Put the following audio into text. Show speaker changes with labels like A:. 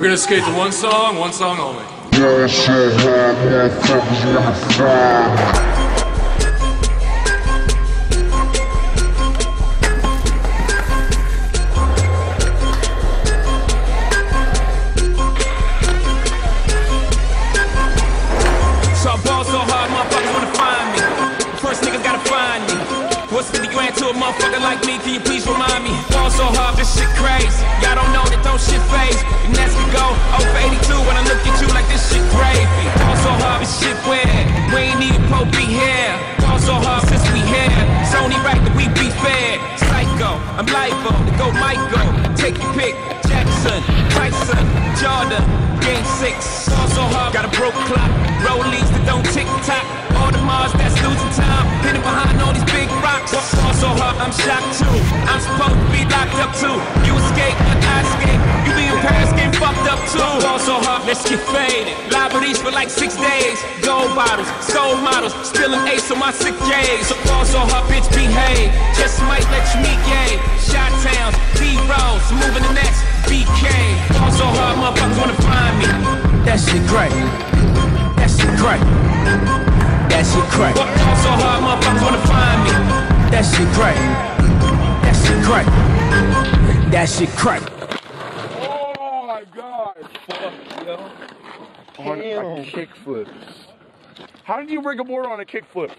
A: We're gonna skate to one song, one song only.
B: What's 50 grand to a motherfucker like me? Can you please remind me? Ball so hard, this shit crazy. I'm liable to go Michael. Take your pick. Jackson, Tyson, Jordan, Game 6. Ball so hard, got a broke clock. Rollies that don't tick tock. All the Mars that's losing time. Hidden behind all these big rocks. Ball so hard, I'm shocked too. I'm supposed to be locked up too. You escape, but I escape. You be in Paris getting fucked up too. Ball so hard, let's get faded. Liberties for like six days. Gold bottles, soul models. Spilling ace on my sick days. So ball so hard, bitch, behave. Shit great. That shit great. That shit great. Ball so hard, motherfuckers wanna find me. That shit great. That shit great. That shit great.
C: Oh my god! Fuck, yo. On a kickflip. How did you rig a board on a kickflip?